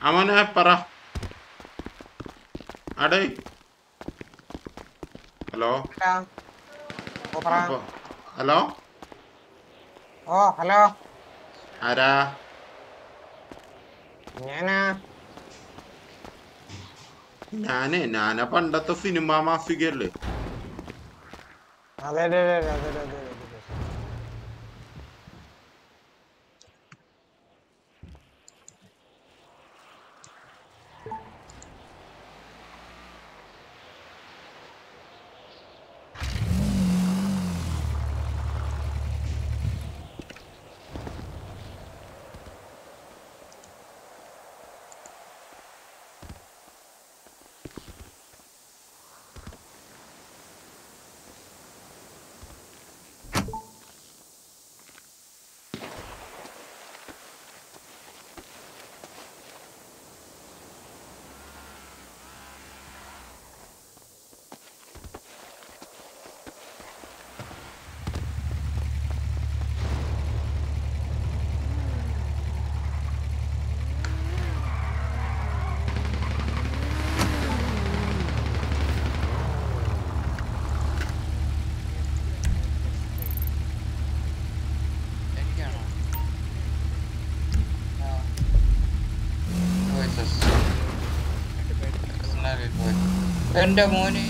അവനെ പറ. അടേ. ഹലോ. ഹലോ ഓ പറ ഹലോ. ഓ ഹലോ. ആരാ? ഞാനാ. ഞാനേ ഞാനാ പണ്ടത്തെ സിനിമ മാസികയല്ലേ? അതെ അതെ അതെ അതെ അതെ. Monday morning.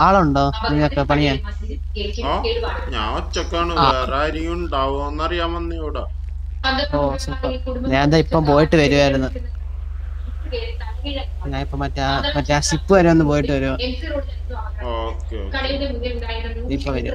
ആളുണ്ടോ നിങ്ങൾക്ക് പണിയാൻ? ഞാൻ ഒറ്റക്കാണ്. ആ. വേറെ ആരെയും ഉണ്ടാവോന്നറിയാൻ വന്നേ ഇവിടെ. ഓ സൂപ്പർ ഞാൻ എന്താ ഇപ്പം പോയിട്ട് വരുവായിരുന്നു. ഞാൻ ഇപ്പൊ മറ്റേ ആ- മറ്റേ ഷിപ്പ് വരെ ഒന്ന് പോയിട്ട് വരുമോ ഇപ്പൊ വരും.